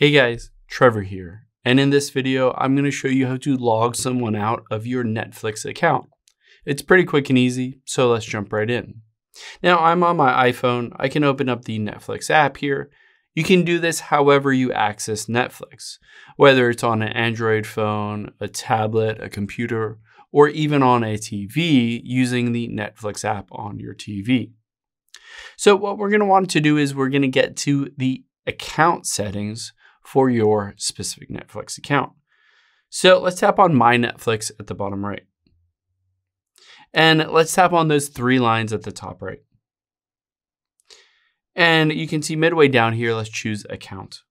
Hey guys, Trevor here. And in this video, I'm going to show you how to log someone out of your Netflix account. It's pretty quick and easy, so let's jump right in. Now I'm on my iPhone. I can open up the Netflix app here. You can do this however you access Netflix, whether it's on an Android phone, a tablet, a computer, or even on a TV using the Netflix app on your TV. So what we're going to want to do is we're going to get to the account settings for your specific Netflix account. So let's tap on My Netflix at the bottom right. And let's tap on those three lines at the top right. And you can see midway down here, let's choose Account.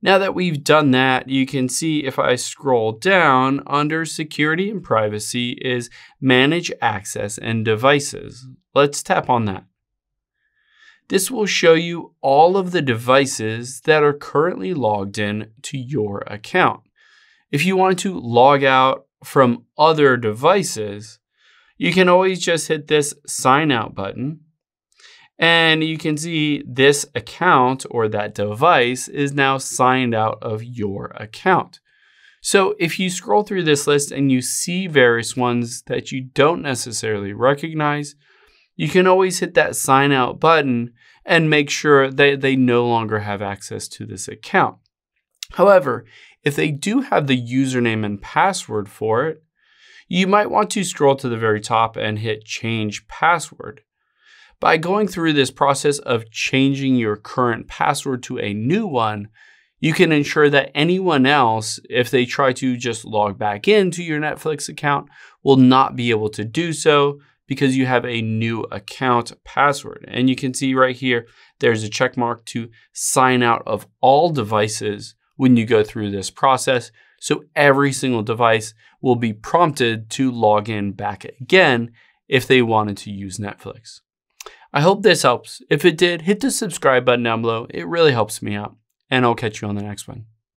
Now that we've done that, you can see if I scroll down under security and privacy is manage access and devices. Let's tap on that. This will show you all of the devices that are currently logged in to your account. If you want to log out from other devices, you can always just hit this sign out button and you can see this account or that device is now signed out of your account. So if you scroll through this list and you see various ones that you don't necessarily recognize, you can always hit that sign out button and make sure that they no longer have access to this account. However, if they do have the username and password for it, you might want to scroll to the very top and hit change password. By going through this process of changing your current password to a new one, you can ensure that anyone else, if they try to just log back into your Netflix account, will not be able to do so because you have a new account password. And you can see right here, there's a check mark to sign out of all devices when you go through this process. So every single device will be prompted to log in back again if they wanted to use Netflix. I hope this helps. If it did, hit the subscribe button down below. It really helps me out. And I'll catch you on the next one.